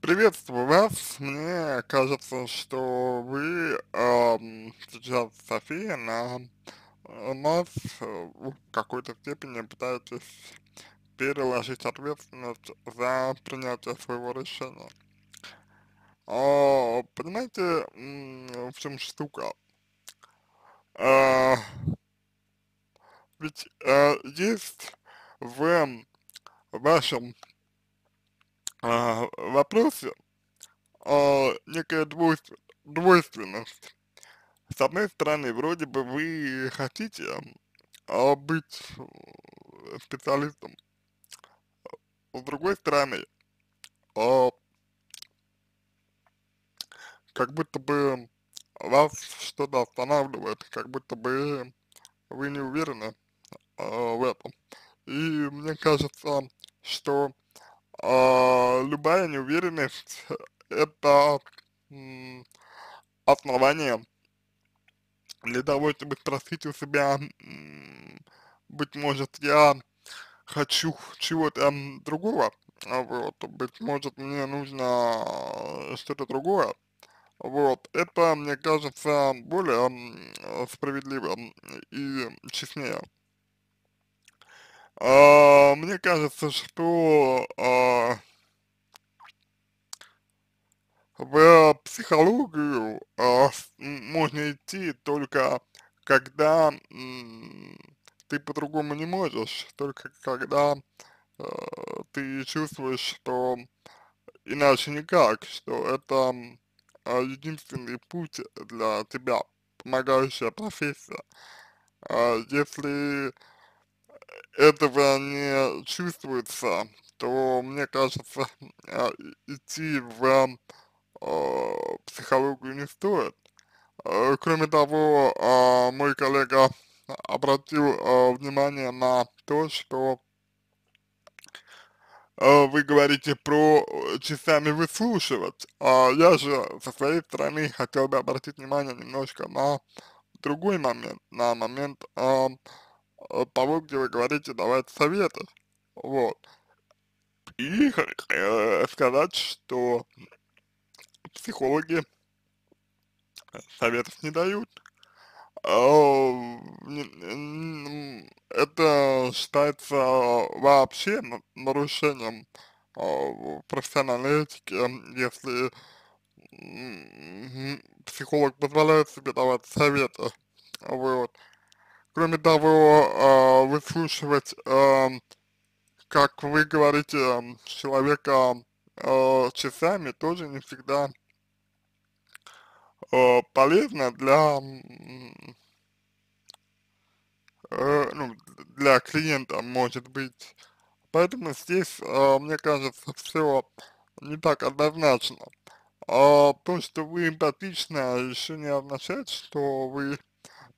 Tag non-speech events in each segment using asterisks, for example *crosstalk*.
Приветствую вас. Мне кажется, что вы ам, сейчас, София, на э, нас э, в какой-то степени пытаетесь переложить ответственность за принятие своего решения. А, понимаете, в чем штука? А, ведь а, есть в вашем а, вопросе а, некая двойствен- двойственность. С одной стороны, вроде бы вы хотите а, быть э, специалистом, с другой стороны, а, как будто бы вас что-то останавливает, как будто бы вы не уверены а, в этом. И мне кажется, что а, любая неуверенность это основание для того, чтобы спросить у себя, быть может, я хочу чего-то другого, а, вот, быть может, мне нужно э, что-то другое, вот, это, мне кажется, более э, справедливо и честнее. А, мне кажется, что а, в психологию а, можно идти только когда ты по-другому не можешь, только когда э, ты чувствуешь, что иначе никак, что это а, единственный путь для тебя, помогающая профессия. А если этого не чувствуется, то мне кажется, а, идти в а, психологию не стоит. Э, Кроме того, а, мой коллега обратил а, внимание на то, что а, вы говорите про э, часами выслушивать, а я же со своей стороны хотел бы обратить внимание немножко на другой момент, на момент а, э, того, где вы говорите давать советы, вот. И э, сказать, что психологи советов не дают. А, Это считается вообще на- нарушением а, профессиональной этики, если психолог позволяет себе давать советы. Вот. Кроме того, а, выслушивать, а, как вы говорите, ам, человека а, часами тоже не всегда а, полезно для, э, ну, для клиента, может быть. Поэтому здесь, а, мне кажется, все не так однозначно. А то, что вы эмпатичны, еще не означает, что вы а,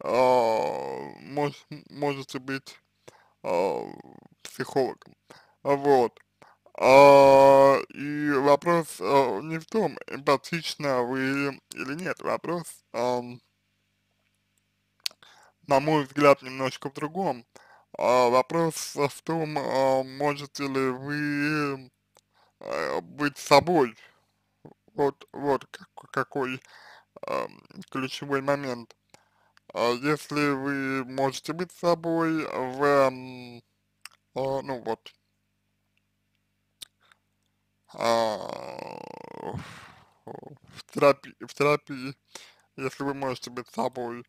мож- можете быть а, психологом. Вот. А, и вопрос а, не в том, эмпатичны вы или нет, вопрос, ам, на мой взгляд, немножко в другом. А, вопрос а, в том, а, можете ли вы а, быть собой. Вот, вот как- какой ам, ключевой момент. А если вы можете быть собой в, а, ну вот, а, в терапии, в терапии, если вы можете быть собой,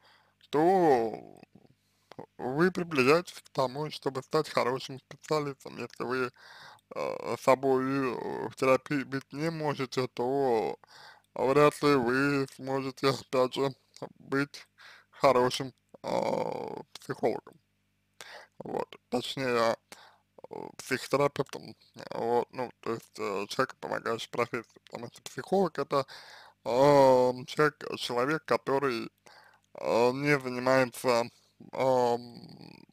то вы приближаетесь к тому, чтобы стать хорошим специалистом. Если вы э, собой в терапии быть не можете, то вряд ли вы сможете, *laughs* опять же, быть хорошим э, психологом. Вот, точнее, э, психотерапевтом, вот, ну, то есть э, человек, помогающий профессии, потому что психолог это э, человек, человек, который э, не занимается ам,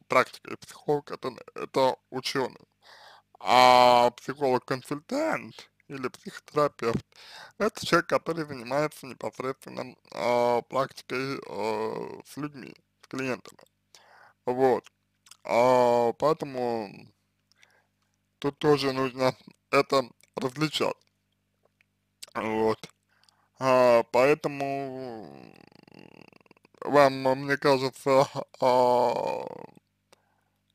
практикой. Психолог это, это ученый. А психолог-консультант или психотерапевт это человек, который занимается непосредственно а, практикой а, с людьми, с клиентами. Вот. А, поэтому тут тоже нужно это различать. вот, а, поэтому вам, мне кажется, а,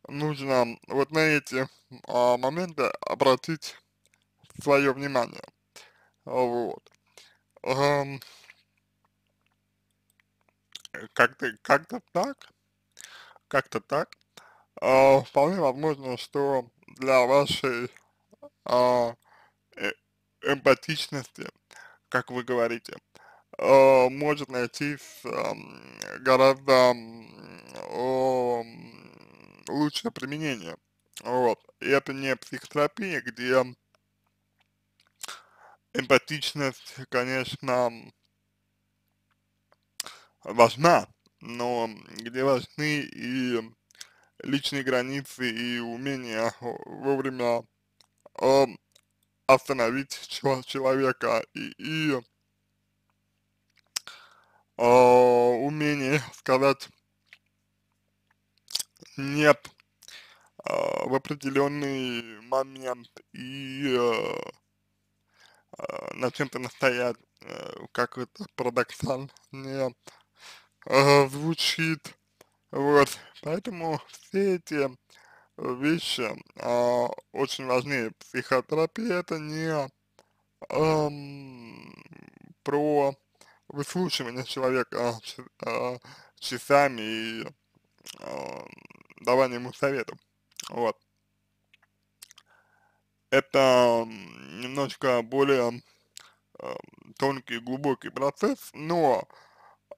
нужно вот на эти а, моменты обратить свое внимание, вот. Ам, как-то как-то так, как-то так. А, вполне возможно, что для вашей а, э, эмпатичности, как вы говорите, а, может найтись а, гораздо а, лучшее применение. Вот. И это не психотерапия, где эмпатичность, конечно, важна, но где важны и личные границы и умение вовремя э, остановить человека и, и э, умение сказать нет э, в определенный момент и э, на чем-то настоять, э, как это парадоксально не э, звучит, вот, поэтому все эти вещи э, очень важны. Психотерапия это не эм, про выслушивание человека э, часами и э, давание ему советов. Вот. Это немножко более э, тонкий, глубокий процесс, но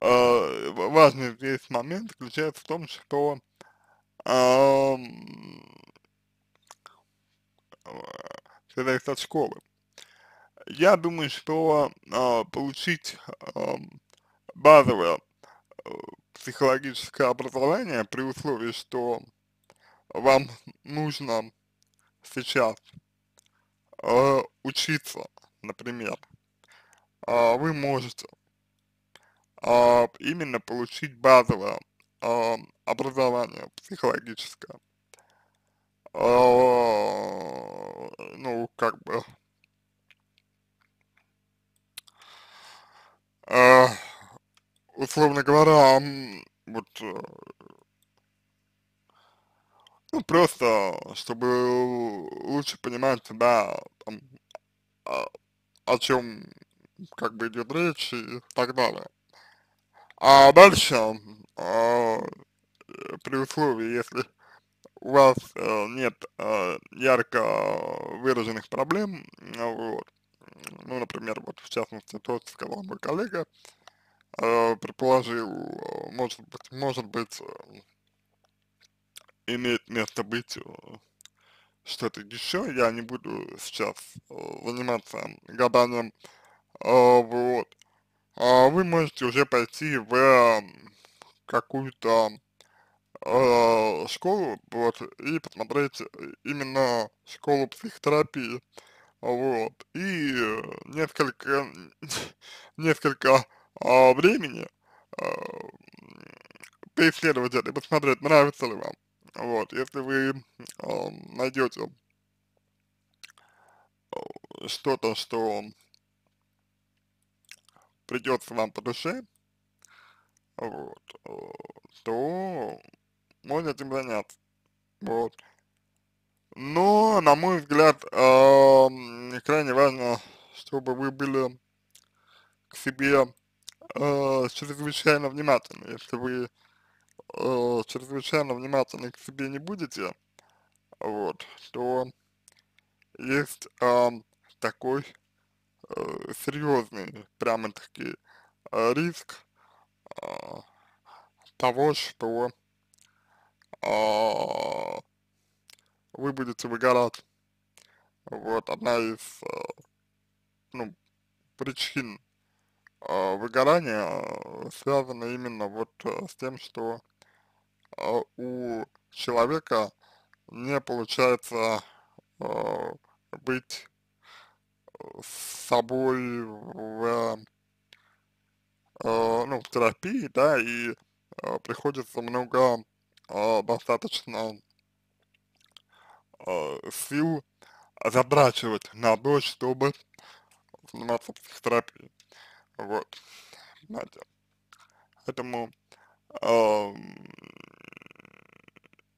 э, важный здесь момент заключается в том, что э, все зависит от школы. Я думаю, что э, получить э, базовое э, психологическое образование при условии, что вам нужно сейчас э, учиться, например, э, вы можете э, именно получить базовое э, образование психологическое. Э, ну, как бы, э, условно говоря, вот, э, ну, просто, чтобы лучше понимать, да, там, о, о чем, как бы, идет речь и так далее. А дальше, э, при условии, если у вас э, нет э, ярко выраженных проблем, вот, ну, например, вот в частности, тот, сказал мой коллега, э, предположил, может быть, может быть, имеет место быть что-то еще, я не буду сейчас заниматься гаданием, вот, а вы можете уже пойти в какую-то э, школу, вот, и посмотреть именно школу психотерапии, вот, и несколько, *laughs* несколько э, времени э, поисследовать это и посмотреть, нравится ли вам, вот, если вы э, найдете что-то, что придется вам по душе, вот, то можно этим заняться, вот. Но, на мой взгляд, э, крайне важно, чтобы вы были к себе э, чрезвычайно внимательны. Если вы э, чрезвычайно внимательны к себе не будете, вот, то есть э, такой э, серьезный, прямо-таки, э, риск э, того, что э, вы будете выгорать. Вот, одна из, э, ну, причин э, выгорания связана именно вот с тем, что э, у человека не получается э, быть с собой в, э, ну, в терапии, да, и э, приходится много э, достаточно э, сил затрачивать на то, чтобы заниматься психотерапией, вот, знаете, поэтому, э,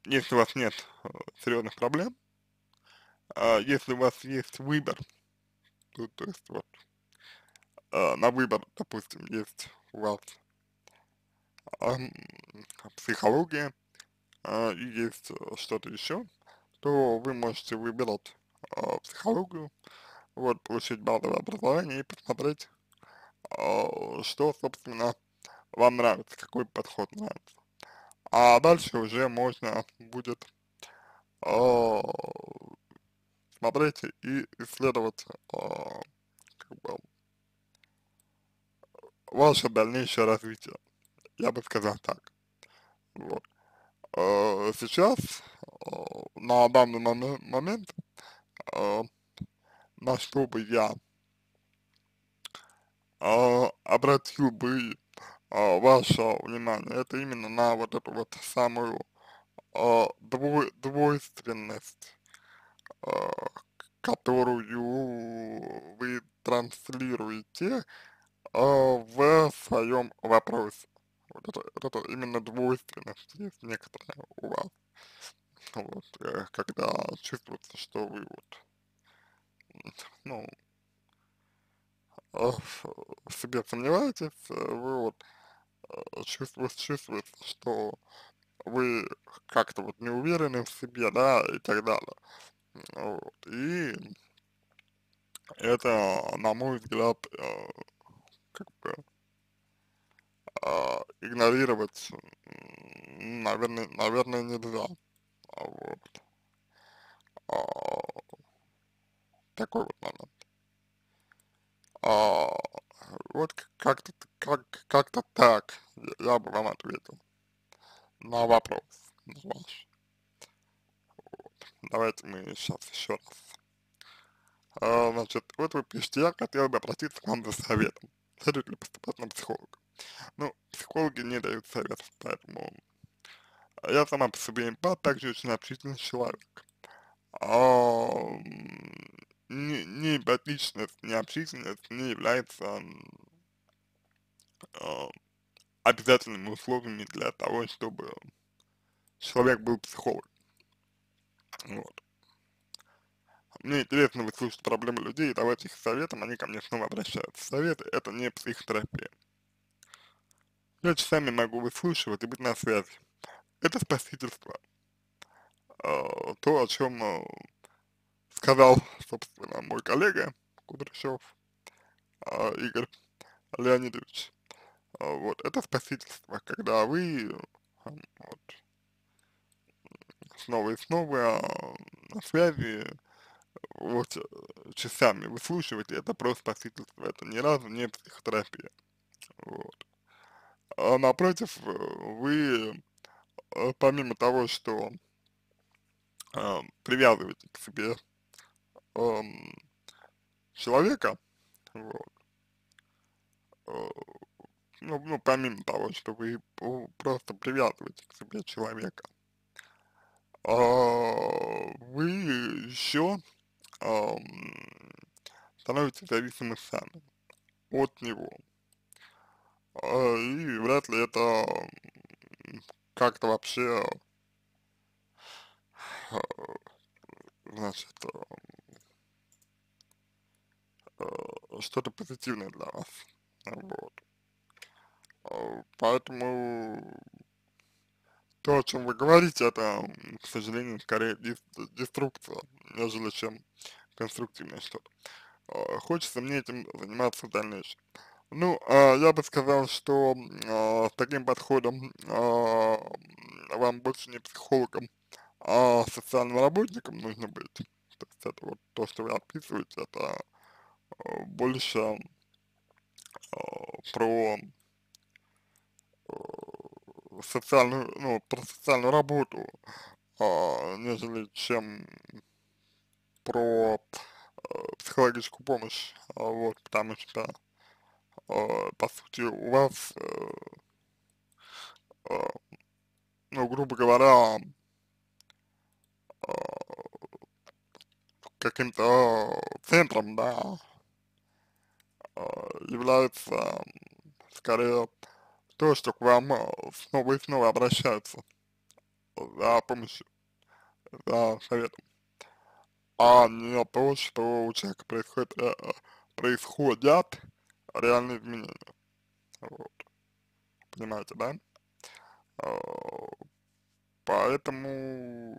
если у вас нет э, серьезных проблем, э, если у вас есть выбор, то, то есть вот, э, на выбор, допустим, есть у вас э, психология, э, и есть что-то еще, то вы можете выбирать э, психологию, вот, получить базовое образование и посмотреть, э, что, собственно, вам нравится, какой подход нравится. А дальше уже можно будет э, смотреть и исследовать э, как бы, ваше дальнейшее развитие, я бы сказал так. Вот. Э, сейчас, э, на данный момент, э, на что бы я э, обратил бы э, ваше внимание, это именно на вот эту вот самую э, двой, двойственность, э, которую вы транслируете э, в своем вопросе. Вот это, это именно двойственность есть некоторая у вас. Вот, э, когда чувствуется, что вы вот, ну, в себе сомневаетесь, э, вы вот чувствуете, чувствуете, что вы как-то вот не уверены в себе, да, и так далее. Вот. И это, на мой взгляд, э, как бы э, игнорировать, наверное, наверное, нельзя. Вот. А, такой вот момент. А, вот как-то как, как-то так я бы вам ответил на вопрос ваш. Вот. Давайте мы сейчас еще раз. А, значит, вот вы пишете, я хотел бы обратиться к вам за советом. Следует ли поступать на психолога? Ну, психологи не дают советов, поэтому я сама по себе эмпат, также очень общительный человек. А, не, не эмпатичность, не общительность не является а, обязательными условиями для того, чтобы человек был психолог. Вот. Мне интересно выслушать проблемы людей и давать их советам, они ко мне снова обращаются. Советы – это не психотерапия. Я часами могу выслушивать и быть на связи. Это спасительство. А, то, о чем а, сказал, собственно, мой коллега Кудряшов а, Игорь Леонидович. А, вот, это спасительство, когда вы вот, снова и снова а, на связи, вот, часами выслушиваете, это просто спасительство, это ни разу не психотерапия, вот. А напротив, вы, помимо того, что э, привязываете к себе э, человека, вот, ну, ну, помимо того, что вы просто привязываете к себе человека, а, вы еще а, становитесь зависимы сами от него. А, и вряд ли это как-то вообще, а, значит, а, что-то позитивное для вас. Вот. А, поэтому то, о чем вы говорите, это, к сожалению, скорее деструкция, нежели чем конструктивное что-то. А, хочется мне этим заниматься в дальнейшем. Ну, я бы сказал, что с таким подходом вам больше не психологом, а социальным работником нужно быть. То есть это вот то, что вы описываете, это больше про социальную, ну, про социальную работу, а, нежели чем про а, психологическую помощь, а, вот, потому что, а, по сути, у вас, а, а, ну, грубо говоря, а, каким-то центром, да, является скорее то, что к вам снова и снова обращаются за помощью, за советом, а не то, что у человека происходит, э, происходят реальные изменения. Вот. Понимаете, да? Поэтому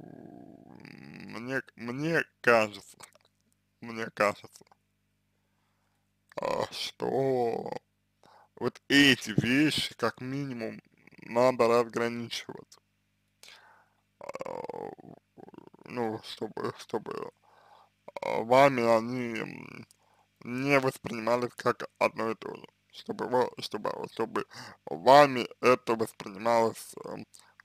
мне, мне кажется, мне кажется, что вот эти вещи, как минимум, надо разграничивать. Ну, чтобы, чтобы вами они не воспринимались как одно и то же. Чтобы, чтобы, чтобы вами это воспринималось э,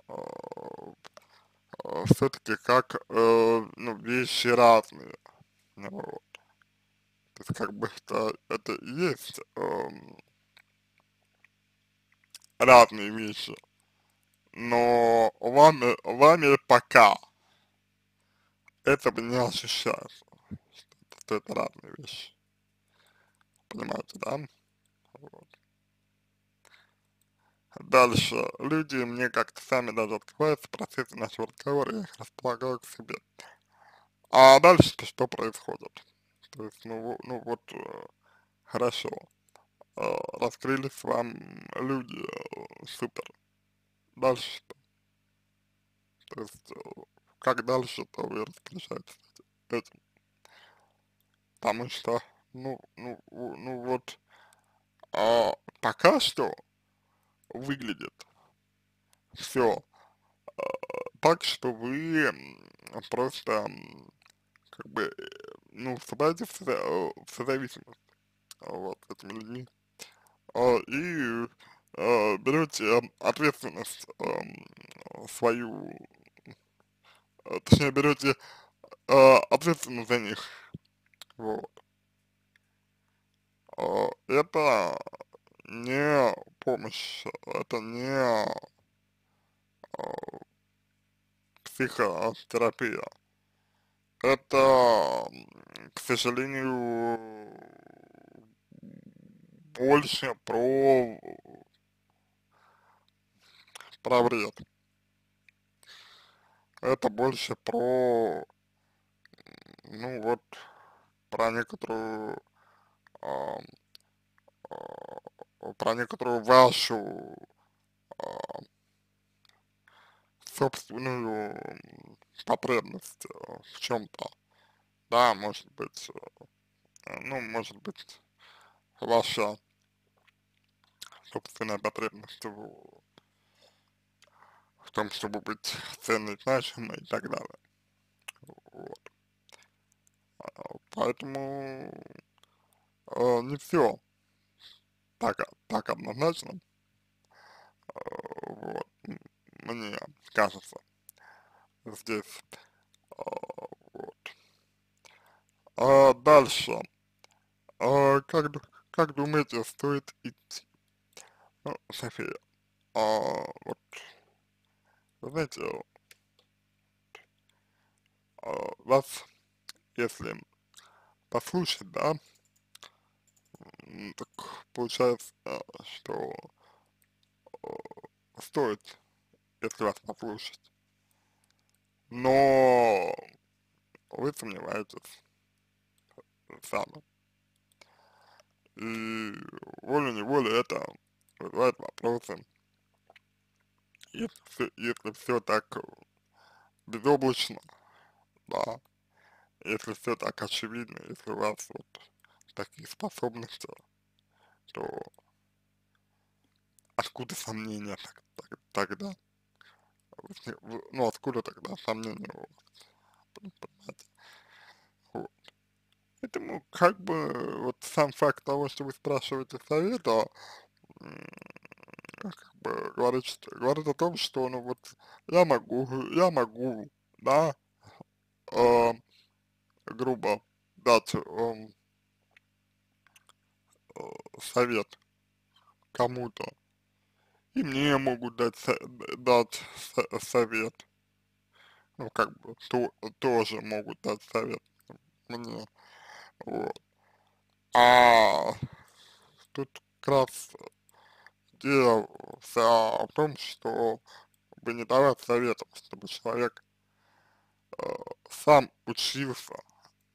э, все-таки как э, ну, вещи разные. Вот. То есть как бы это, это есть э, разные вещи. Но вами, вами пока этого не ощущается, что, что это разные вещи. Понимаете, да? Вот. Дальше. Люди мне как-то сами даже открываются в процессе нашего разговора, я их располагаю к себе. А дальше что происходит? То есть, ну, ну вот, э, хорошо, э, раскрылись вам люди, э, супер. Дальше что? То есть, как дальше-то вы распоряжаетесь этим? Потому что, ну, ну, ну вот, а, пока что выглядит все так, что вы просто как бы, ну, вступаете в, в созависимость вот, с этими людьми а, и а, берете ответственность а, свою, а, точнее, берете а, ответственность за них, вот. А, это не помощь, это не а, психотерапия. Это, к сожалению, больше про, про вред. Это больше про, ну вот, про некоторую а, а, про некоторую вашу а, собственную потребность э, в чем-то. Да, может быть, э, ну, может быть, ваша собственная потребность в, в том, чтобы быть ценной, значимой и так далее. Вот. Поэтому э, не все так, так однозначно, э, вот, мне кажется, здесь, э, вот. А дальше, а как, как думаете, стоит идти? Ну, София, а, вот, знаете, а, вас, если послушать, да, так получается, что стоит, если вас послушать. Но вы сомневаетесь сами. И волей-неволей это вызывает вопросы. Если если все так безоблачно, да, если все так очевидно, если у вас вот такие способности, то откуда сомнения так, так, тогда? Ну, откуда тогда сомнения у вас? Понимаете? Вот. Поэтому, как бы, вот сам факт того, что вы спрашиваете совета, как бы говорит, что, говорит о том, что, ну, вот, я могу, я могу, да, э, грубо дать э, совет кому-то, и мне могут дать, дать совет, ну, как бы, то, тоже могут дать совет мне, вот. А тут как раз вся в том, что бы не давать советов, чтобы человек э, сам учился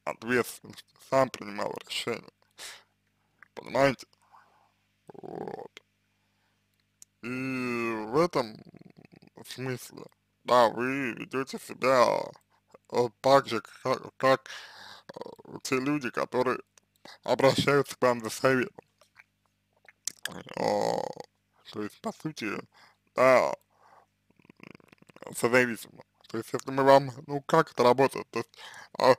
ответственности, сам принимал решения, понимаете? Вот. И в этом смысле, да, вы ведете себя э, так же, как, как э, те люди, которые обращаются к вам за советом. О, то есть, по сути, да, созависимо. То есть, если мы вам, ну, как это работает? То есть, а,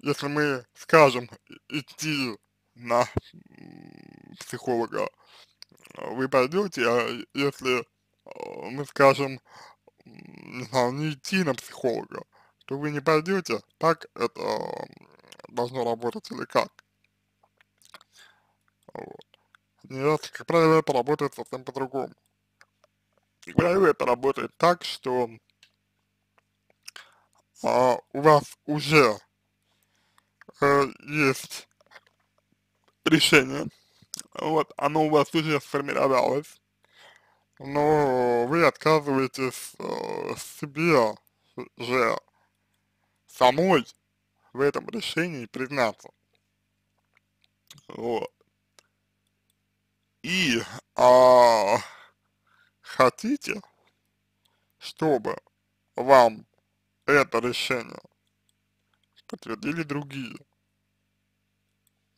если мы скажем идти на психолога, вы пойдете, а если а, мы скажем, не знаю, не идти на психолога, то вы не пойдете, так это должно работать или как? Вот. Нет, как правило, это работает совсем по-другому. Как правило, это работает так, что а, у вас уже э, есть решение, вот, оно у вас уже сформировалось, но вы отказываетесь э, себе же самой в этом решении признаться. Вот. И а, хотите, чтобы вам это решение подтвердили другие.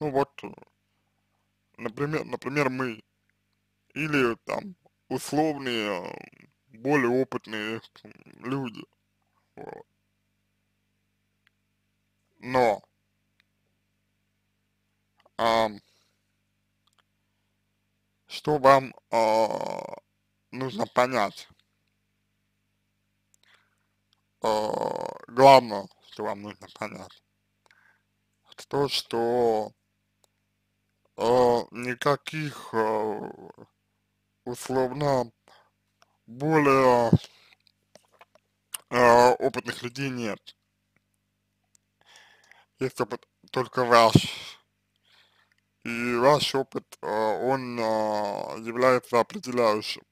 Ну вот, например, например, мы, или там условные, более опытные люди. Вот. Но а, что вам а, нужно понять? А, главное, что вам нужно понять, то, что никаких а, условно более э, опытных людей нет. Есть опыт только ваш. И ваш опыт, он является определяющим.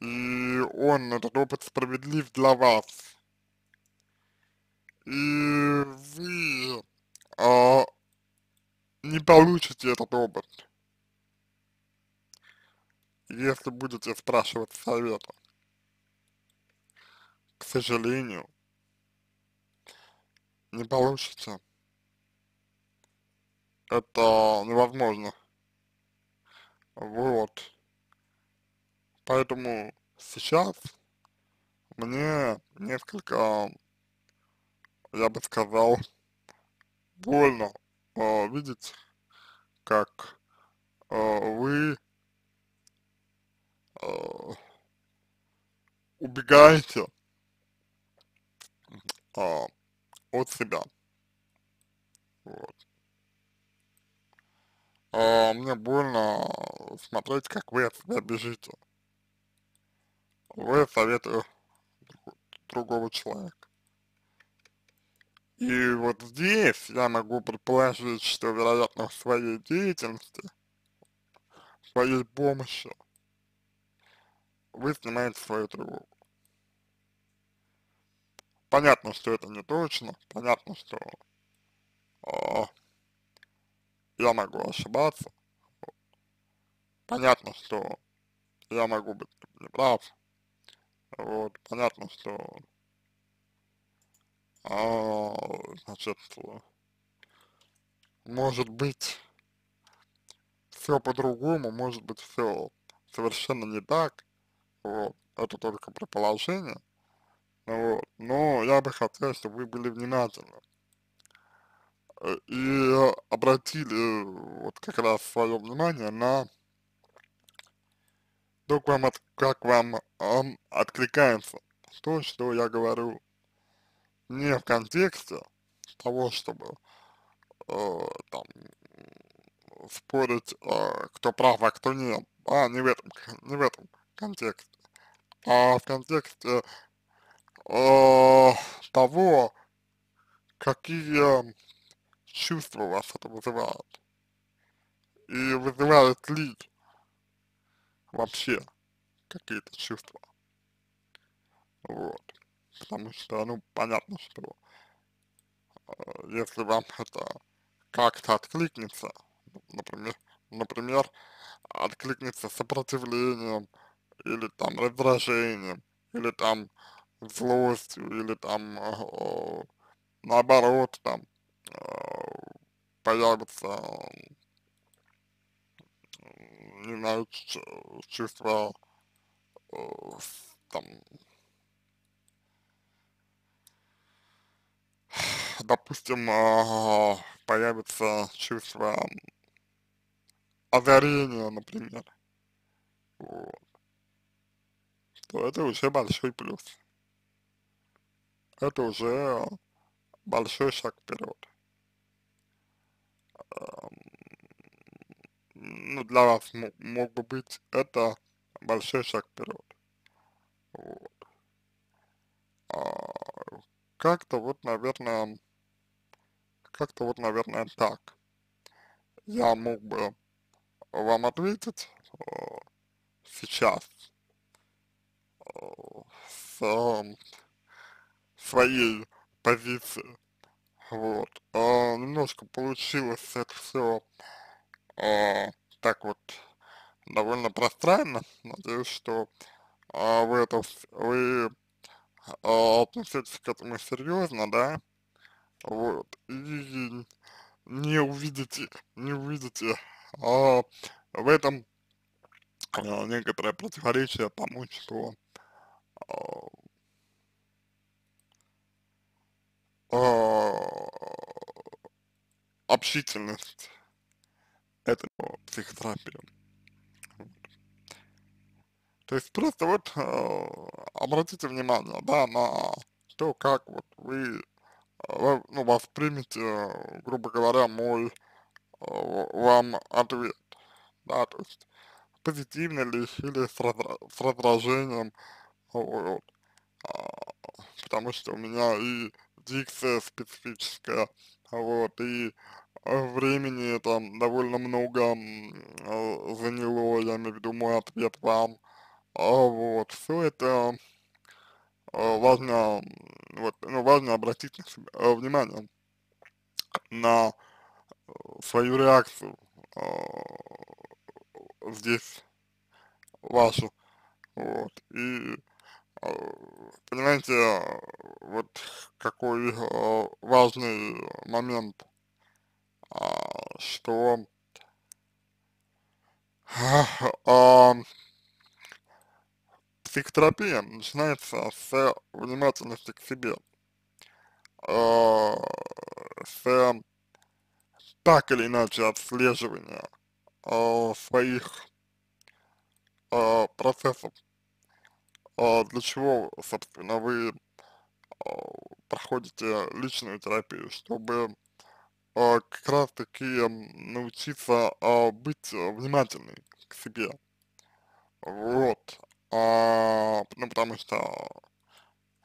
И он, этот опыт справедлив для вас. И вы не получите этот опыт если будете спрашивать совета. К сожалению, не получится. Это невозможно. Вот. Поэтому сейчас мне несколько, я бы сказал, больно э, видеть, как э, вы э, убегаете от себя. Вот. Мне больно смотреть, как вы от себя бежите. Вы советую другого человека. И вот здесь я могу предположить, что, вероятно, в своей деятельности, в своей помощи, вы снимаете свою тревогу. Понятно, что это не точно, понятно, что э, я могу ошибаться, понятно, что я могу быть неправ, вот, понятно, что, э, значит, может быть все по-другому, может быть все совершенно не так, вот, это только предположение, вот, но я бы хотел, чтобы вы были внимательны. Э, и обратили вот как раз свое внимание на то, как вам, от, как вам um, откликается то, что я говорю, не в контексте того, чтобы э, там спорить, э, кто прав, а кто нет, а не в этом, не в этом контексте а в контексте э, того, какие чувства у вас это вызывает. и вызывает ли вообще какие-то чувства. Вот. Потому что, ну, понятно, что э, если вам это как-то откликнется, например, например, откликнется сопротивлением, или там раздражением, или там злостью, или там э, наоборот, там э, появится, не знаю, чувство э, там допустим, э, появится чувство озарения, например, вот, то это уже большой плюс. Это уже большой шаг вперед. Ну, для вас мог бы быть это большой шаг вперед. Вот. А, как-то вот, наверное, как-то вот, наверное, так. Я мог бы вам ответить э, сейчас э, с э, своей позиции. Вот. А, немножко получилось это все а, так вот довольно пространно. Надеюсь, что а, вы это вы а, относитесь к этому серьезно, да? Вот. И не увидите, не увидите а, в этом а, некоторое противоречие тому, что а, а, общительность это психотерапия. То есть просто вот э, обратите внимание, да, на то, как вот вы, ну, воспримете, грубо говоря, мой э, вам ответ, да, то есть позитивно ли или с, раздра с раздражением, вот, а, потому что у меня и дикция специфическая, вот, и времени там довольно много э, заняло, я имею в виду мой ответ вам, а, вот, все это э, важно, вот, ну, важно обратить на себя, э, внимание на свою реакцию здесь вашу, вот, и понимаете, вот какой важный момент а, что а, психотерапия начинается с внимательности к себе, а, с так или иначе отслеживания а, своих а, процессов, для чего, собственно, вы проходите личную терапию, чтобы как раз таки научиться быть внимательной к себе. Вот. А, ну, потому что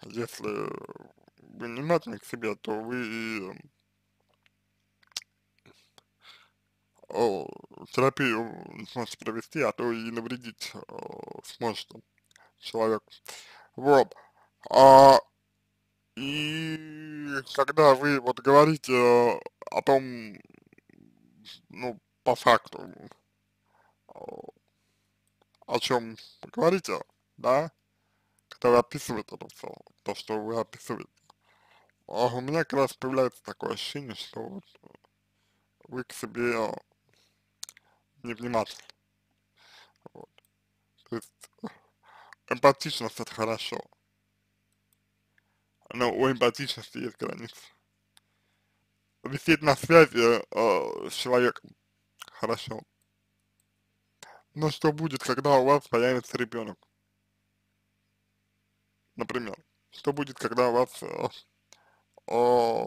если вы внимательны к себе, то вы о, терапию сможете провести, а то и навредить о, сможете человеку. Вот. А, и когда вы вот говорите о том, ну, по факту, о чем говорите, да, когда вы описываете это все, то, что вы описываете, а у меня как раз появляется такое ощущение, что вот вы к себе невнимательны. Вот. То есть эмпатичность это хорошо но у эмпатичности есть границы. Висеть на связи э, с человеком хорошо. Но что будет, когда у вас появится ребенок? Например, что будет, когда у вас э, э,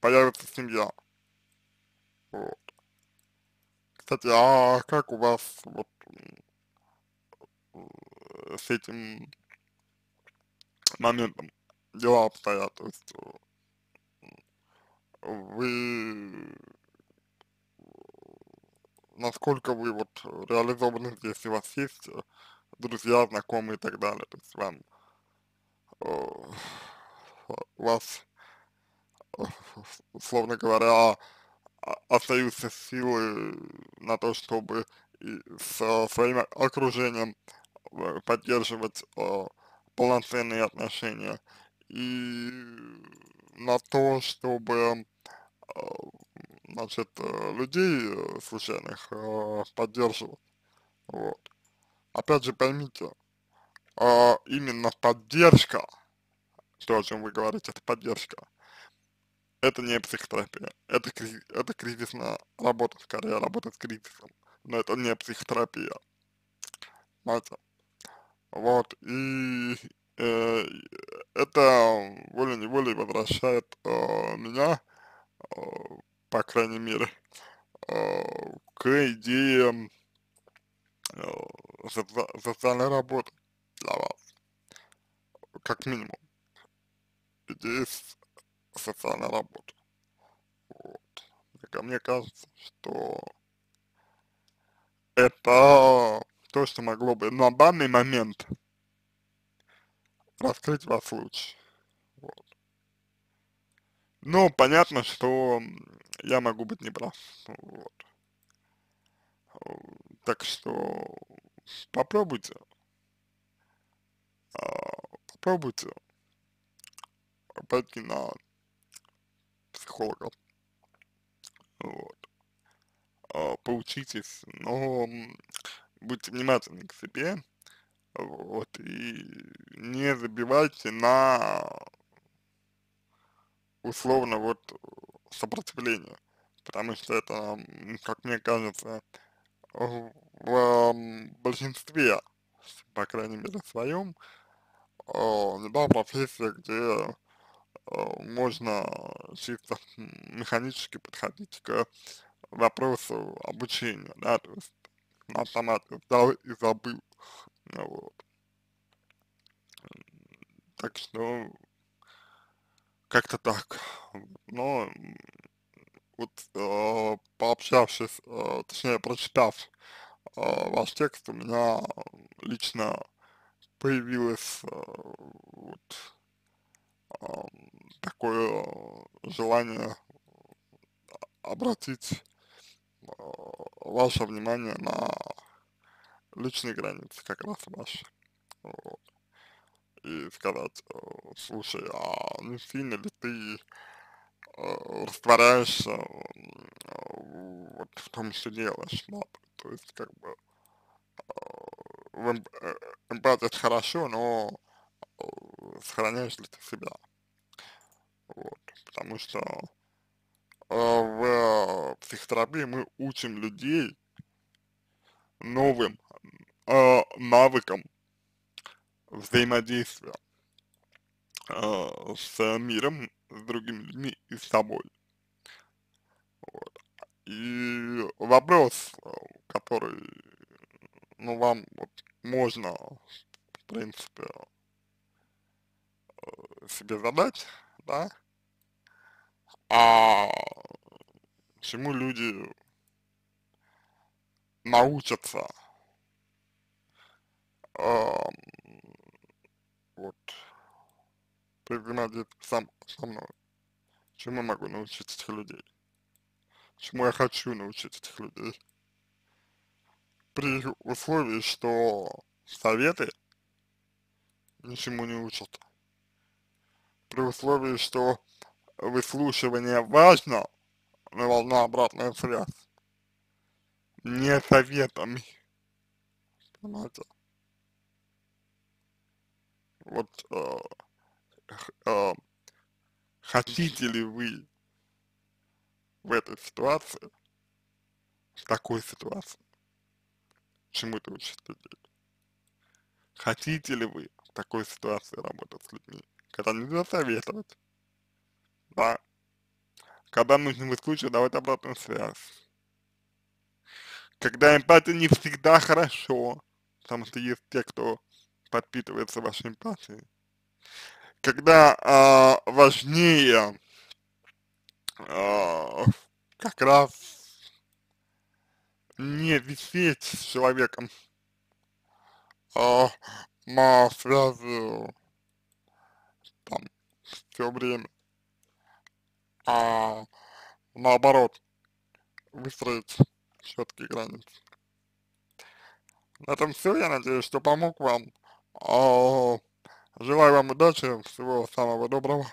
появится семья? Вот. Кстати, а как у вас вот э, с этим моментом? дела обстоят, то есть вы насколько вы вот реализованы здесь, у вас есть друзья, знакомые и так далее, то есть вам, э, вас, условно говоря, остаются силы на то, чтобы и со своим окружением э, поддерживать э, полноценные отношения. И на то, чтобы э, значит, людей случайных поддерживать. Вот. Опять же поймите, именно поддержка, то, о чем вы говорите, это поддержка, это не психотерапия, это, это кризисная работа, скорее работа с кризисом, но это не психотерапия, понимаете? Вот, и э, это волей-неволей возвращает э, меня, э, по крайней мере, э, к идее э, соци социальной работы для вас, как минимум, идеи социальной работы. Вот. Мне, мне кажется, что это то, что могло бы на данный момент раскрыть вас лучше. Но понятно, что я могу быть неправ. Вот. Так что попробуйте. А, попробуйте пойти на психолога. Вот. А, поучитесь, но будьте внимательны к себе, вот, и не забивайте на условно вот сопротивление, потому что это, как мне кажется, в большинстве, по крайней мере, своем, не да, профессия, где Э, можно чисто механически подходить к вопросу обучения, да, то есть на автомате взял и забыл, ну вот. Так что как-то так, но вот э, пообщавшись, э, точнее прочитав э, ваш текст, у меня лично появилось э, вот такое желание обратить ваше внимание на личные границы, как раз ваши. Вот. И сказать, слушай, а не сильно ли ты растворяешься вот в том, что делаешь, да, то есть как бы э, эмпатия это хорошо, но сохраняешь ли ты себя. Вот, потому что э, в психотерапии мы учим людей новым э, навыкам взаимодействия э, с миром, с другими людьми и с собой. Вот. И вопрос, который, ну, вам вот можно, в принципе, себе задать, да, а чему люди научатся э, вот при взаимодействии сам, со мной, чему я могу научить этих людей, чему я хочу научить этих людей, при условии, что советы ничему не учат при условии, что выслушивание важно, но волна обратная связь. Не советами. Понимаете? Вот э, э, хотите ли вы в этой ситуации, в такой ситуации, чему-то учить людей? Хотите ли вы в такой ситуации работать с людьми? когда нельзя советовать, да, когда нужно выслушать, давать обратную связь, когда эмпатия не всегда хорошо, потому что есть те, кто подпитывается вашей эмпатией, когда э, важнее э, как раз не висеть с человеком, а, на связи там все время, а наоборот, выстроить четкие границы. На этом все, я надеюсь, что помог вам. Желаю вам удачи, всего самого доброго.